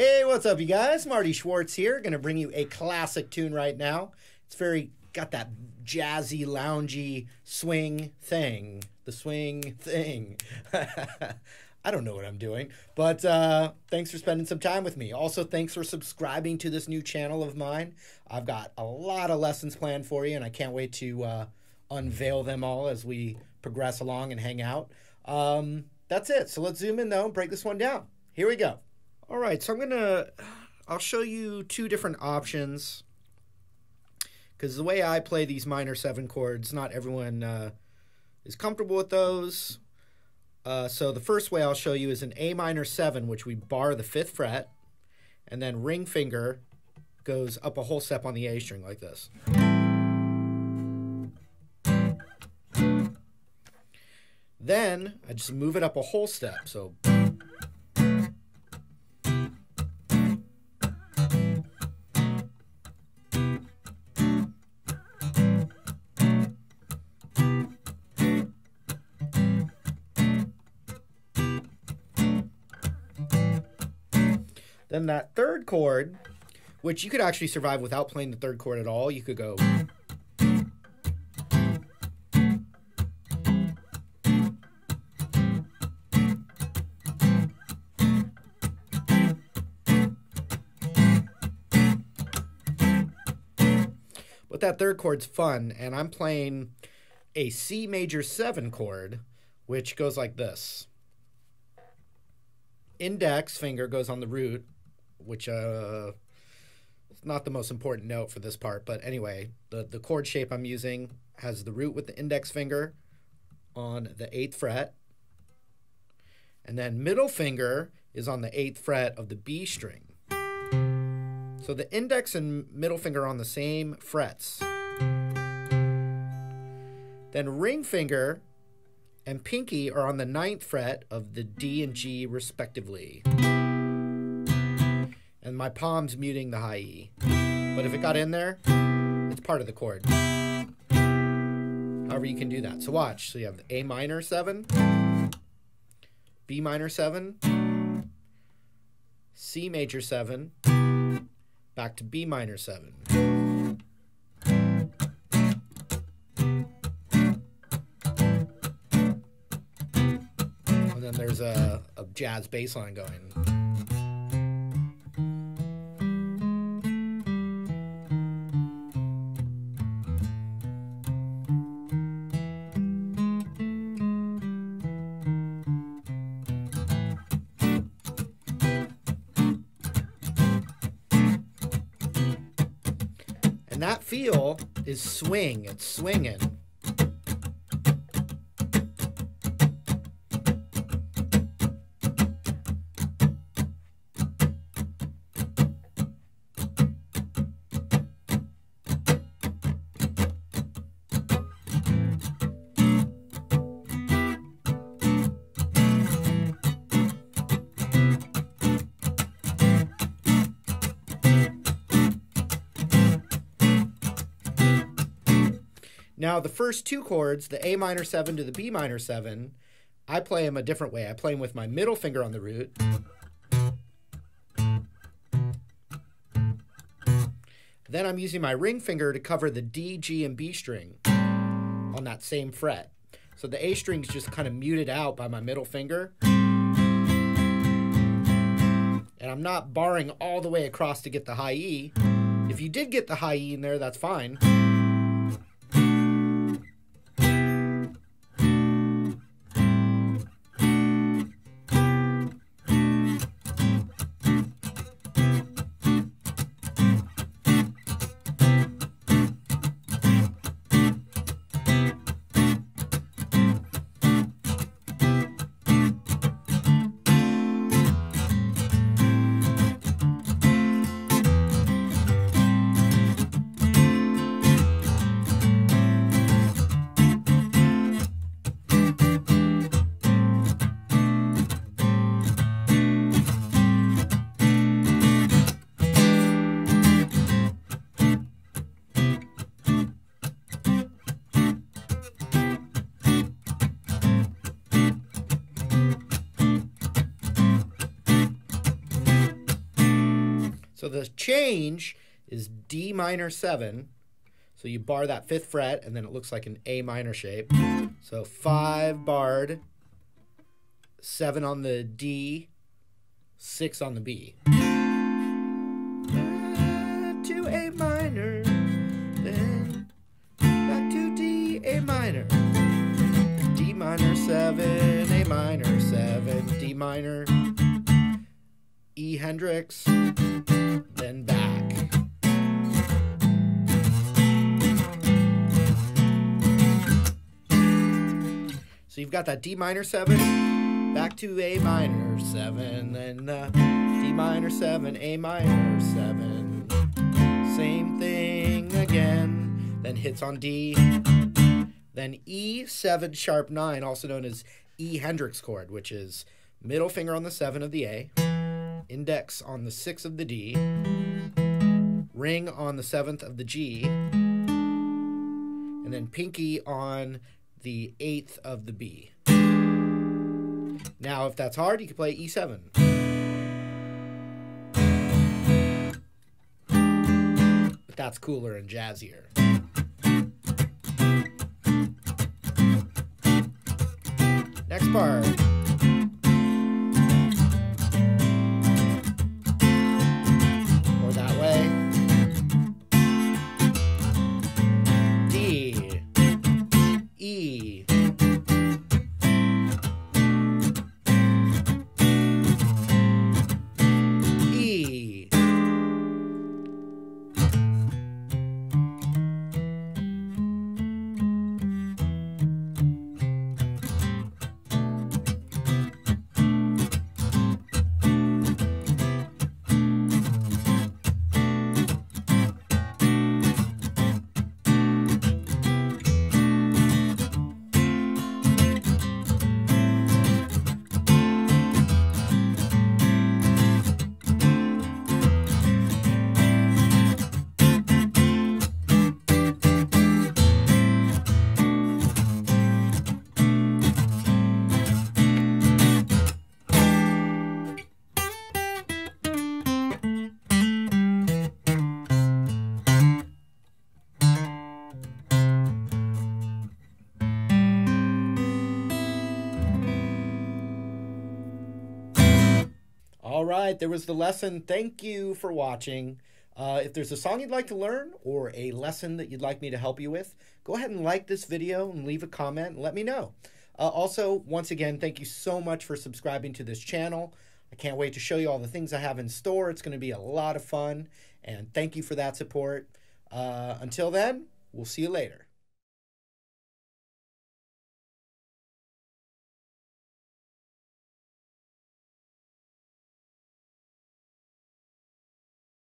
what's up, you guys? Marty Schwartz here. Going to bring you a classic tune right now. It's very got that jazzy, loungy swing thing. The swing thing. I don't know what I'm doing, but uh, thanks for spending some time with me. Also, thanks for subscribing to this new channel of mine. I've got a lot of lessons planned for you, and I can't wait to uh, unveil them all as we progress along and hang out. Um, that's it. So let's zoom in though and break this one down. Here we go. All right, so I'm gonna, I'll show you two different options because the way I play these minor seven chords, not everyone uh, is comfortable with those. Uh, so the first way I'll show you is an A minor seven, which we bar the fifth fret, and then ring finger goes up a whole step on the A string like this. Then I just move it up a whole step. So Then that third chord, which you could actually survive without playing the third chord at all, you could go. But that third chord's fun, and I'm playing a C major 7 chord, which goes like this. Index finger goes on the root, which uh, not the most important note for this part, but anyway, the, the chord shape I'm using has the root with the index finger on the 8th fret, and then middle finger is on the 8th fret of the B string. So the index and middle finger are on the same frets. Then ring finger and pinky are on the ninth fret of the D and G respectively. And my palm's muting the high E. But if it got in there, it's part of the chord. However, you can do that. So watch. So you have A minor 7, B minor 7, C major 7, back to B minor 7. And then there's a, a jazz bass line going. That feel is swing. It's swinging. Now, the first two chords, the A minor 7 to the B minor 7, I play them a different way. I play them with my middle finger on the root. Then I'm using my ring finger to cover the D, G, and B string on that same fret. So the A string's just kind of muted out by my middle finger. And I'm not barring all the way across to get the high E. If you did get the high E in there, that's fine. The change is D minor 7. So you bar that fifth fret, and then it looks like an A minor shape. So 5 barred, 7 on the D, 6 on the B. To A minor, then back to D, A minor. D minor 7, A minor 7, D minor, E Hendrix, then back. So you've got that D minor 7, back to A minor 7, then uh, D minor 7, A minor 7. Same thing again, then hits on D, then E7 sharp 9, also known as E Hendrix chord, which is middle finger on the 7 of the A, index on the 6th of the D, ring on the 7th of the G, and then pinky on the 8th of the B. Now, if that's hard, you can play E7. But that's cooler and jazzier. Next part. All right, there was the lesson. Thank you for watching. Uh, if there's a song you'd like to learn or a lesson that you'd like me to help you with, go ahead and like this video and leave a comment and let me know. Uh, also, once again, thank you so much for subscribing to this channel. I can't wait to show you all the things I have in store. It's going to be a lot of fun, and thank you for that support. Uh, until then, we'll see you later.